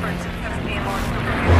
efforts have been more